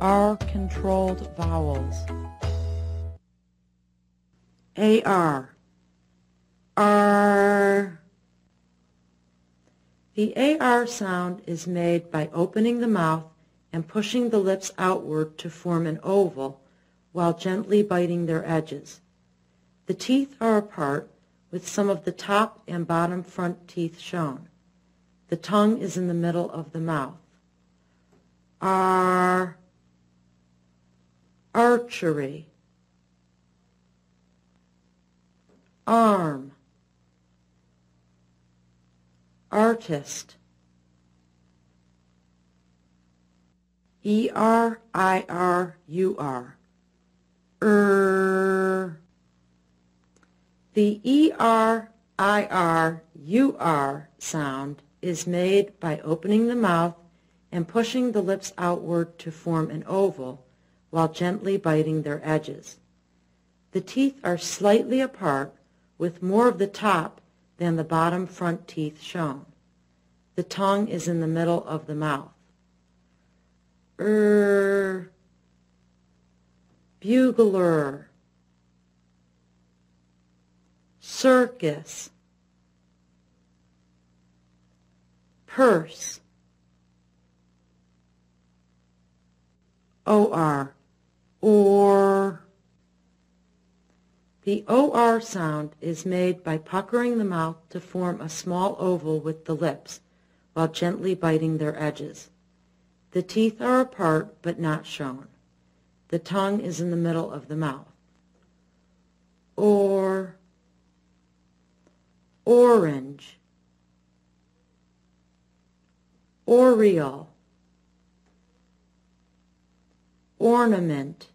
R-controlled vowels. AR. R. The AR sound is made by opening the mouth and pushing the lips outward to form an oval while gently biting their edges. The teeth are apart with some of the top and bottom front teeth shown. The tongue is in the middle of the mouth. R. Archery. Arm. Artist. E-R-I-R-U-R. Er. The E-R-I-R-U-R sound is made by opening the mouth and pushing the lips outward to form an oval while gently biting their edges. The teeth are slightly apart with more of the top than the bottom front teeth shown. The tongue is in the middle of the mouth. Er, bugler, circus, purse, OR, or. The OR sound is made by puckering the mouth to form a small oval with the lips while gently biting their edges. The teeth are apart but not shown. The tongue is in the middle of the mouth. Or, orange, Oriole, ornament,